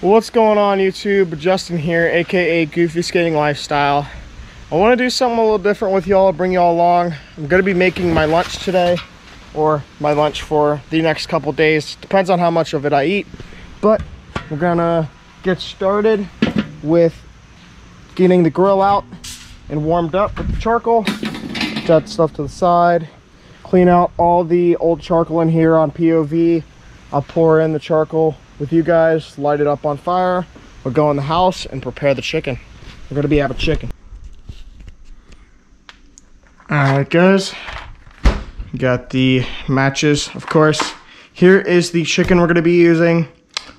What's going on YouTube? Justin here, aka Goofy Skating Lifestyle. I want to do something a little different with y'all, bring y'all along. I'm going to be making my lunch today, or my lunch for the next couple days. Depends on how much of it I eat. But we're going to get started with getting the grill out and warmed up with the charcoal. Put that stuff to the side. Clean out all the old charcoal in here on POV. I'll pour in the charcoal with you guys, light it up on fire. We'll go in the house and prepare the chicken. We're gonna be having chicken. All right, guys. Got the matches, of course. Here is the chicken we're gonna be using.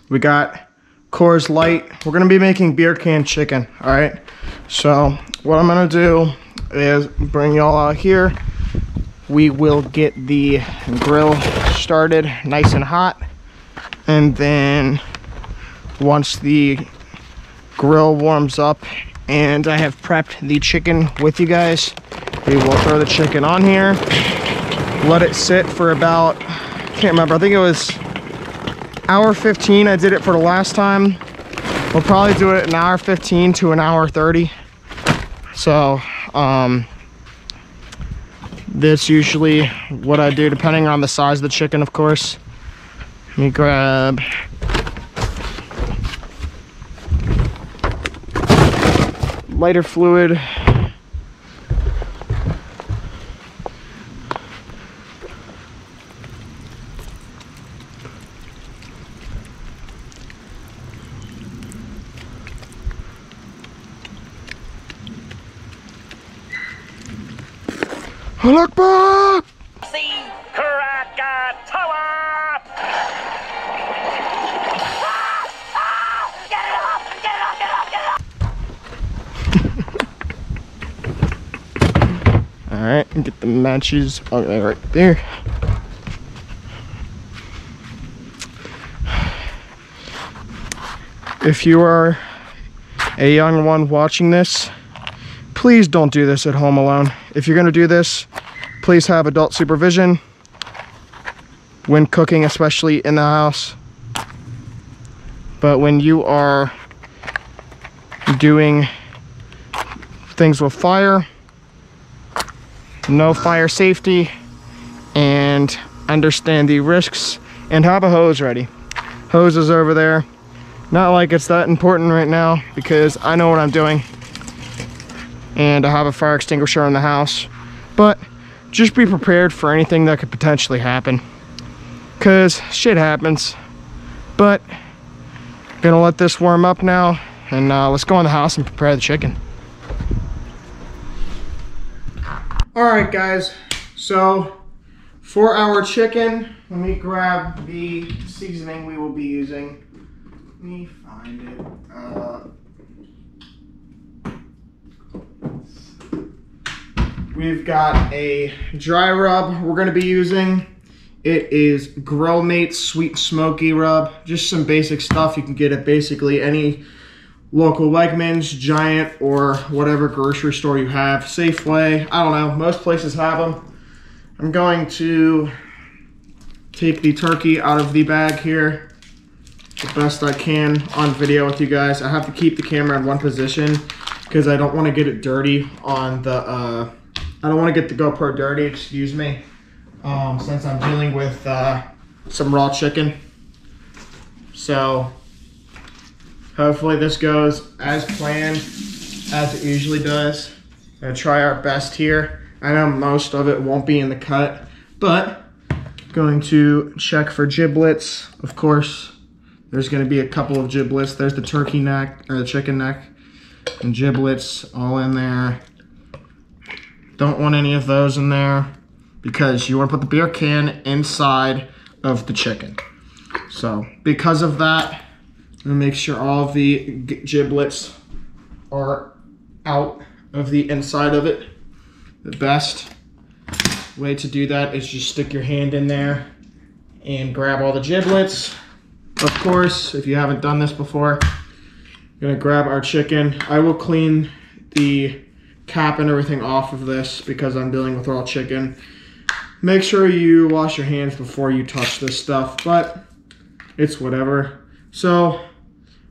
We got Coors Light. We're gonna be making beer can chicken, all right? So what I'm gonna do is bring y'all out here. We will get the grill started nice and hot and then once the grill warms up and I have prepped the chicken with you guys we will throw the chicken on here let it sit for about I can't remember I think it was hour 15 I did it for the last time. We'll probably do it an hour 15 to an hour 30 so um that's usually what I do depending on the size of the chicken of course me grab lighter fluid. Right, and get the matches they're right there. If you are a young one watching this, please don't do this at home alone. If you're gonna do this, please have adult supervision when cooking, especially in the house. But when you are doing things with fire, know fire safety and understand the risks and have a hose ready. Hose is over there. Not like it's that important right now because I know what I'm doing and I have a fire extinguisher in the house. But just be prepared for anything that could potentially happen because shit happens. But gonna let this warm up now and uh, let's go in the house and prepare the chicken. All right, guys. So for our chicken, let me grab the seasoning we will be using. Let me find it. Uh, we've got a dry rub we're going to be using. It is Grill Sweet Smoky Rub. Just some basic stuff you can get at basically any local Wegmans, Giant, or whatever grocery store you have. Safeway, I don't know. Most places have them. I'm going to take the turkey out of the bag here the best I can on video with you guys. I have to keep the camera in one position because I don't want to get it dirty on the, uh, I don't want to get the GoPro dirty, excuse me, um, since I'm dealing with uh, some raw chicken. So hopefully this goes as planned, as it usually does. Gonna try our best here. I know most of it won't be in the cut, but going to check for giblets, of course. There's gonna be a couple of giblets. There's the turkey neck, or the chicken neck, and giblets all in there. Don't want any of those in there because you wanna put the beer can inside of the chicken. So because of that, I'm make sure all the giblets are out of the inside of it. The best way to do that is just stick your hand in there and grab all the giblets. Of course, if you haven't done this before, I'm gonna grab our chicken. I will clean the cap and everything off of this because I'm dealing with raw chicken. Make sure you wash your hands before you touch this stuff, but it's whatever. So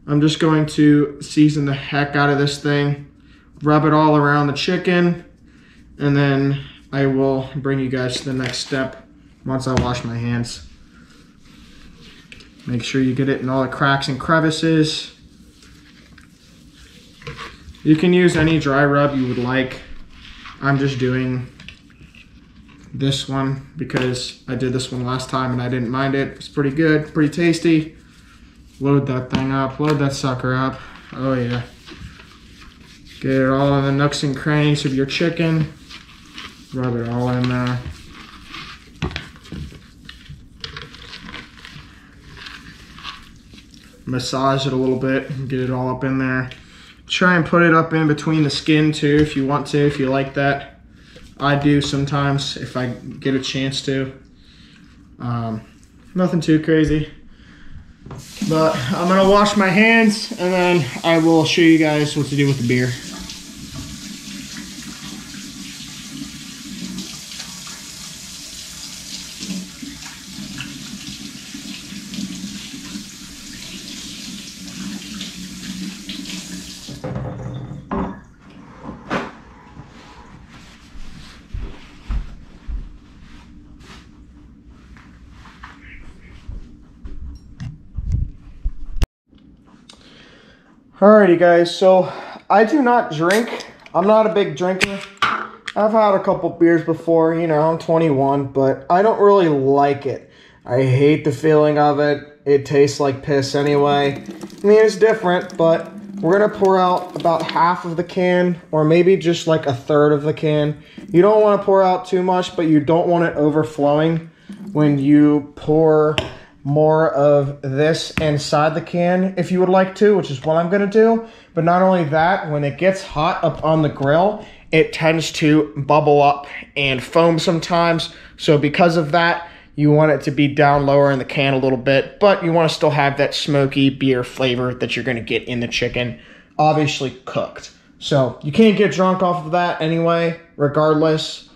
I'm just going to season the heck out of this thing, rub it all around the chicken, and then I will bring you guys to the next step once I wash my hands. Make sure you get it in all the cracks and crevices. You can use any dry rub you would like. I'm just doing this one because I did this one last time and I didn't mind it. It's pretty good, pretty tasty. Load that thing up, load that sucker up. Oh yeah. Get it all in the nooks and crannies of your chicken. Rub it all in there. Massage it a little bit, get it all up in there. Try and put it up in between the skin too if you want to, if you like that. I do sometimes if I get a chance to. Um, nothing too crazy. But I'm gonna wash my hands and then I will show you guys what to do with the beer. Alrighty, guys. So I do not drink. I'm not a big drinker. I've had a couple beers before. You know, I'm 21, but I don't really like it. I hate the feeling of it. It tastes like piss anyway. I mean, it's different, but we're gonna pour out about half of the can, or maybe just like a third of the can. You don't want to pour out too much, but you don't want it overflowing when you pour more of this inside the can if you would like to, which is what I'm gonna do. But not only that, when it gets hot up on the grill, it tends to bubble up and foam sometimes. So because of that, you want it to be down lower in the can a little bit, but you want to still have that smoky beer flavor that you're gonna get in the chicken, obviously cooked. So you can't get drunk off of that anyway, regardless,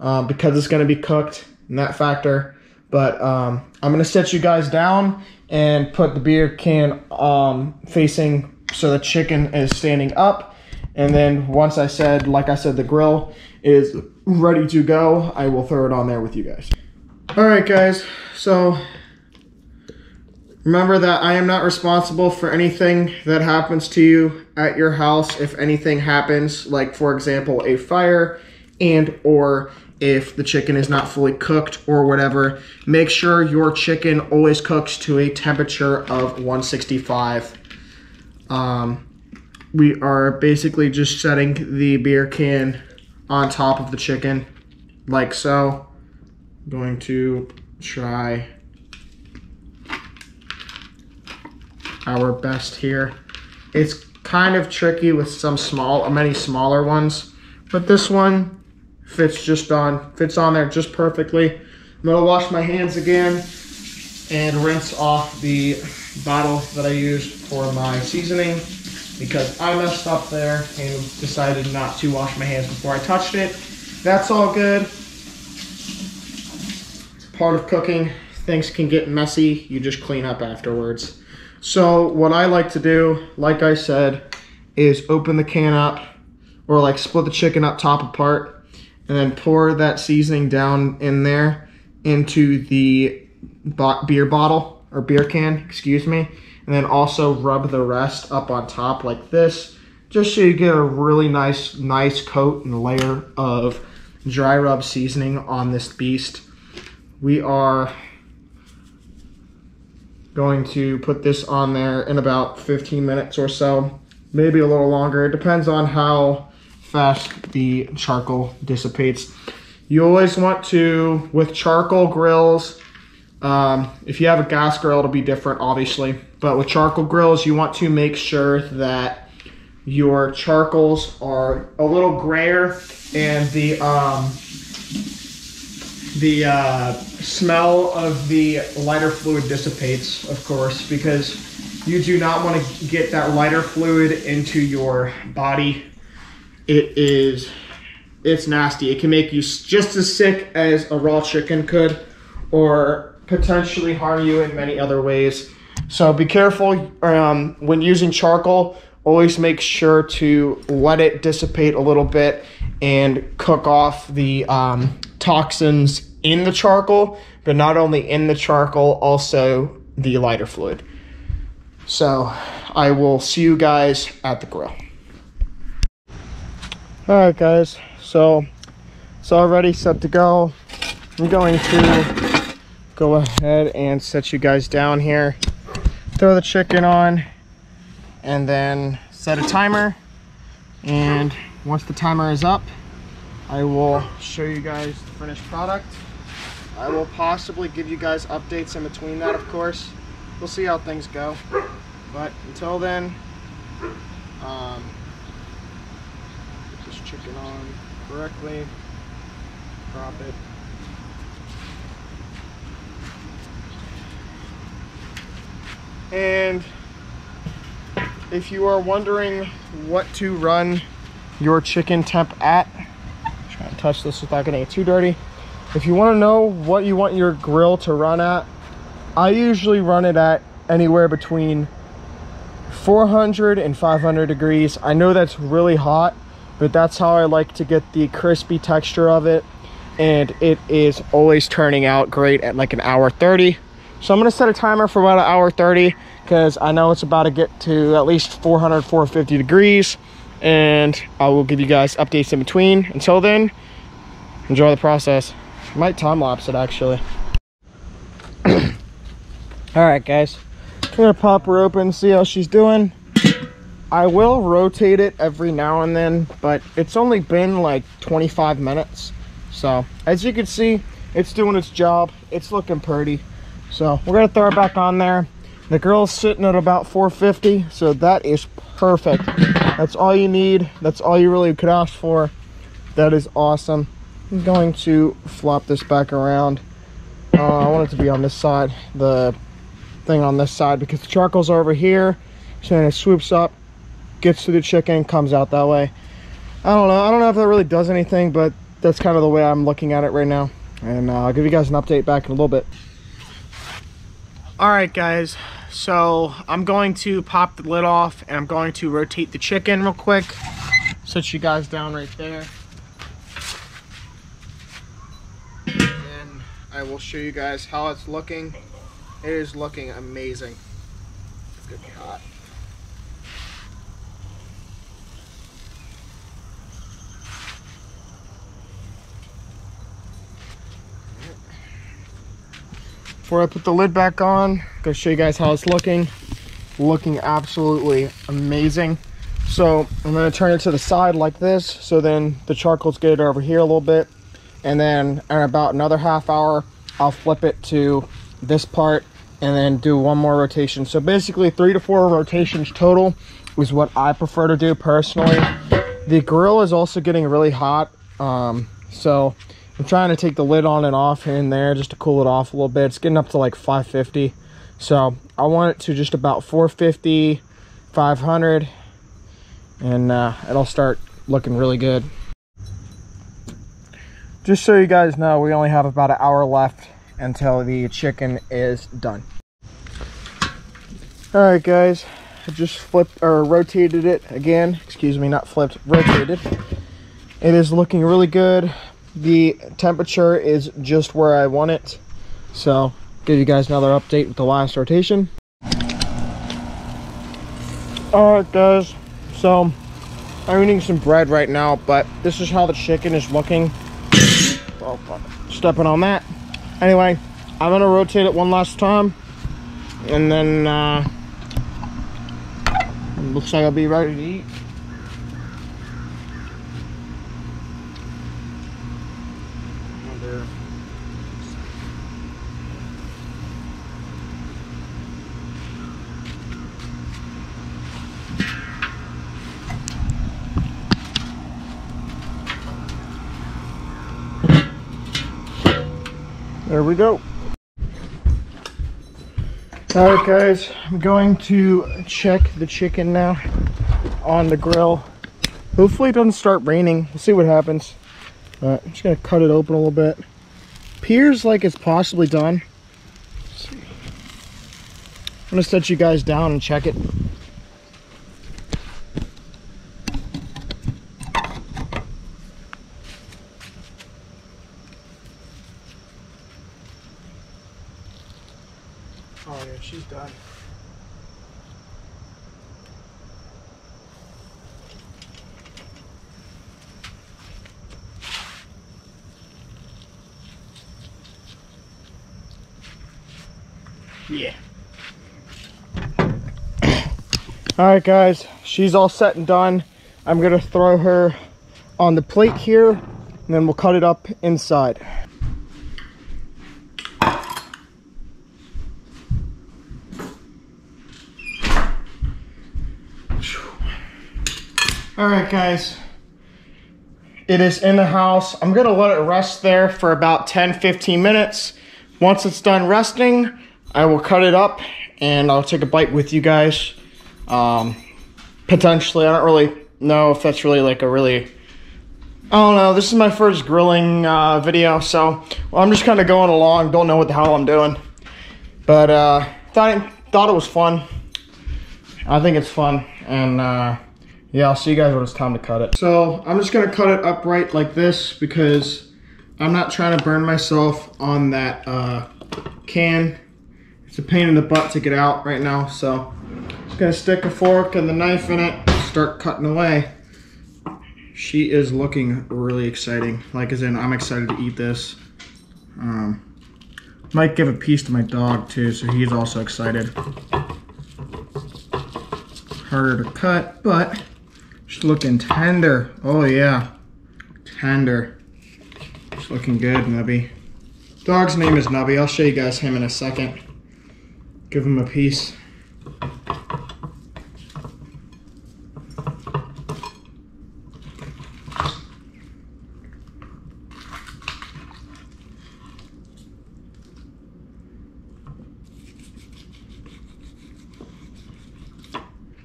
uh, because it's gonna be cooked in that factor. But um, I'm gonna set you guys down and put the beer can um, facing so the chicken is standing up. And then once I said, like I said, the grill is ready to go, I will throw it on there with you guys. All right, guys. So remember that I am not responsible for anything that happens to you at your house. If anything happens, like for example, a fire and or if the chicken is not fully cooked or whatever. Make sure your chicken always cooks to a temperature of 165. Um, we are basically just setting the beer can on top of the chicken, like so. Going to try our best here. It's kind of tricky with some small, many smaller ones, but this one fits just on, fits on there just perfectly. I'm gonna wash my hands again and rinse off the bottle that I used for my seasoning because I messed up there and decided not to wash my hands before I touched it. That's all good. It's part of cooking. Things can get messy. You just clean up afterwards. So what I like to do, like I said, is open the can up or like split the chicken up top apart and then pour that seasoning down in there into the beer bottle or beer can, excuse me, and then also rub the rest up on top like this, just so you get a really nice, nice coat and layer of dry rub seasoning on this beast. We are going to put this on there in about 15 minutes or so, maybe a little longer. It depends on how fast the charcoal dissipates. You always want to, with charcoal grills, um, if you have a gas grill, it'll be different, obviously. But with charcoal grills, you want to make sure that your charcoals are a little grayer and the um, the uh, smell of the lighter fluid dissipates, of course, because you do not want to get that lighter fluid into your body. It is, it's nasty. It can make you just as sick as a raw chicken could, or potentially harm you in many other ways. So be careful um, when using charcoal. Always make sure to let it dissipate a little bit and cook off the um, toxins in the charcoal, but not only in the charcoal, also the lighter fluid. So I will see you guys at the grill. All right, guys. So it's already set to go. I'm going to go ahead and set you guys down here. Throw the chicken on and then set a timer. And once the timer is up, I will show you guys the finished product. I will possibly give you guys updates in between that, of course. We'll see how things go. But until then, um, chicken on correctly, drop it. And if you are wondering what to run your chicken temp at, try to touch this without getting it too dirty. If you want to know what you want your grill to run at, I usually run it at anywhere between 400 and 500 degrees. I know that's really hot, but that's how I like to get the crispy texture of it. And it is always turning out great at like an hour 30. So I'm gonna set a timer for about an hour 30 because I know it's about to get to at least 400, 450 degrees. And I will give you guys updates in between. Until then, enjoy the process. Might time lapse it actually. All right, guys. I'm gonna pop her open, see how she's doing. I will rotate it every now and then, but it's only been like 25 minutes. So, as you can see, it's doing its job. It's looking pretty. So, we're gonna throw it back on there. The grill's sitting at about 450, so that is perfect. That's all you need. That's all you really could ask for. That is awesome. I'm going to flop this back around. Uh, I want it to be on this side. The thing on this side because the charcoal's over here so then it swoops up gets to the chicken comes out that way. I don't know. I don't know if that really does anything but that's kind of the way i'm looking at it right now. And uh, i'll give you guys an update back in a little bit. All right guys. So i'm going to pop the lid off and i'm going to rotate the chicken real quick. Set you guys down right there. And i will show you guys how it's looking. It is looking amazing. It's gonna be hot. Before I put the lid back on, gonna show you guys how it's looking. Looking absolutely amazing. So I'm gonna turn it to the side like this, so then the charcoal's get over here a little bit. And then in about another half hour, I'll flip it to this part and then do one more rotation. So basically three to four rotations total is what I prefer to do personally. The grill is also getting really hot. Um, so I'm trying to take the lid on and off here and there just to cool it off a little bit. It's getting up to like 550. So I want it to just about 450, 500, and uh, it'll start looking really good. Just so you guys know, we only have about an hour left until the chicken is done. All right, guys, I just flipped or rotated it again. Excuse me, not flipped, rotated. It is looking really good. The temperature is just where I want it. So, give you guys another update with the last rotation. All right, guys. So, I'm eating some bread right now, but this is how the chicken is looking. Oh, stepping on that. Anyway, I'm gonna rotate it one last time, and then uh, looks like I'll be ready to eat. There we go. All right, guys, I'm going to check the chicken now on the grill. Hopefully it doesn't start raining. We'll see what happens. I'm just gonna cut it open a little bit. Appears like it's possibly done. I'm gonna set you guys down and check it. Oh yeah, she's done. Yeah. All right, guys, she's all set and done. I'm gonna throw her on the plate here, and then we'll cut it up inside. All right, guys. It is in the house. I'm gonna let it rest there for about 10, 15 minutes. Once it's done resting, I will cut it up and I'll take a bite with you guys. Um, potentially, I don't really know if that's really like a really. I don't know. This is my first grilling uh, video, so well, I'm just kind of going along. Don't know what the hell I'm doing, but uh, thought thought it was fun. I think it's fun, and uh, yeah, I'll see you guys when it's time to cut it. So I'm just gonna cut it upright like this because I'm not trying to burn myself on that uh, can. It's a pain in the butt to get out right now, so just gonna stick a fork and the knife in it, start cutting away. She is looking really exciting. Like as in, I'm excited to eat this. Um, might give a piece to my dog too, so he's also excited. Harder to cut, but she's looking tender. Oh yeah, tender. She's looking good, Nubby. Dog's name is Nubby. I'll show you guys him in a second. Give him a piece.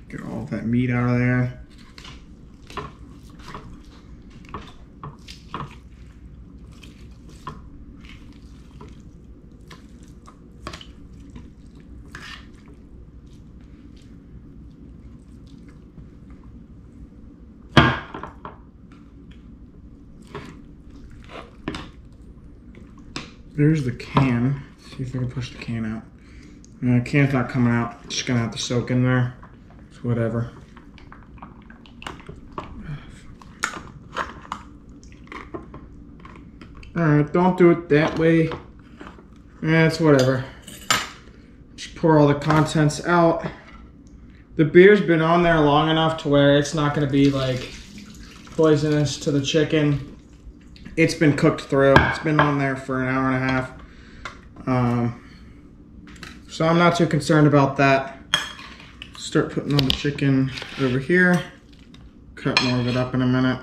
Get all that meat out of there. There's the can. See if I can push the can out. The can's not coming out. Just gonna have to soak in there. It's whatever. Alright, don't do it that way. Yeah, it's whatever. Just pour all the contents out. The beer's been on there long enough to where it's not gonna be like poisonous to the chicken it's been cooked through. It's been on there for an hour and a half. Um, so I'm not too concerned about that. Start putting all the chicken over here. Cut more of it up in a minute.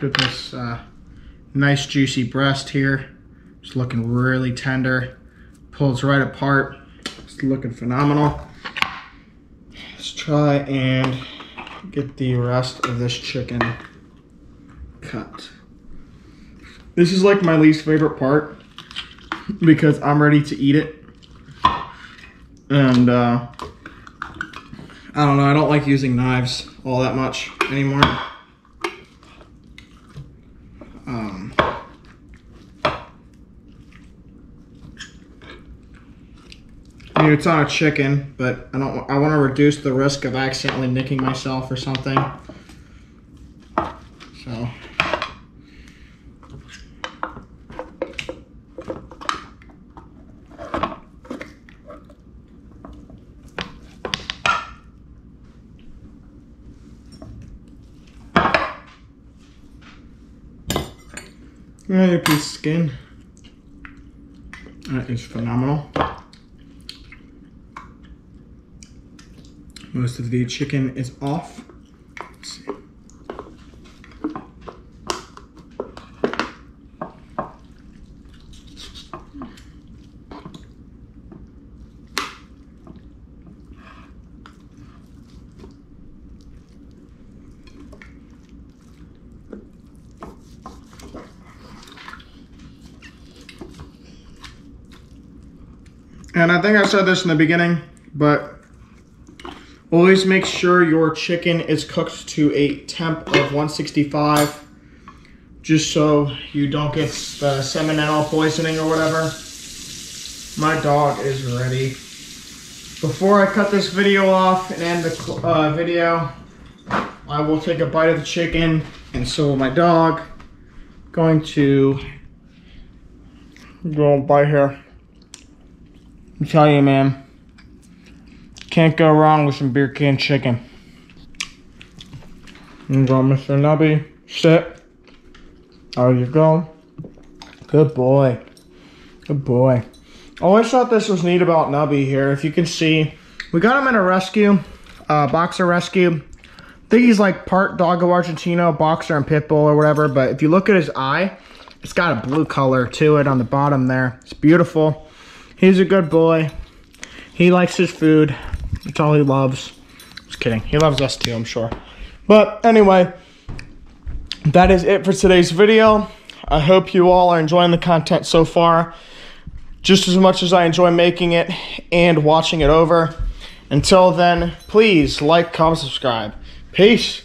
Get this uh, nice juicy breast here. It's looking really tender. Pulls right apart. It's looking phenomenal. Let's try and get the rest of this chicken cut. This is like my least favorite part because I'm ready to eat it. And uh, I don't know, I don't like using knives all that much anymore. Um, I mean, it's on a chicken, but I don't. I want to reduce the risk of accidentally nicking myself or something. So. Another piece of skin. That is phenomenal. Most of the chicken is off. And I think I said this in the beginning, but always make sure your chicken is cooked to a temp of 165 just so you don't get the salmonella poisoning or whatever. My dog is ready. Before I cut this video off and end the uh, video, I will take a bite of the chicken and so will my dog. Going to go by here. I tell you, man, can't go wrong with some beer can chicken. You go, Mr. Nubby. Sit. There you go. Good boy. Good boy. Always thought this was neat about Nubby here. If you can see, we got him in a rescue, uh, boxer rescue. I think he's like part Dogo Argentino, boxer and pit bull or whatever. But if you look at his eye, it's got a blue color to it on the bottom there. It's beautiful. He's a good boy. He likes his food. That's all he loves. Just kidding. He loves us too, I'm sure. But anyway, that is it for today's video. I hope you all are enjoying the content so far just as much as I enjoy making it and watching it over. Until then, please like, comment, subscribe. Peace.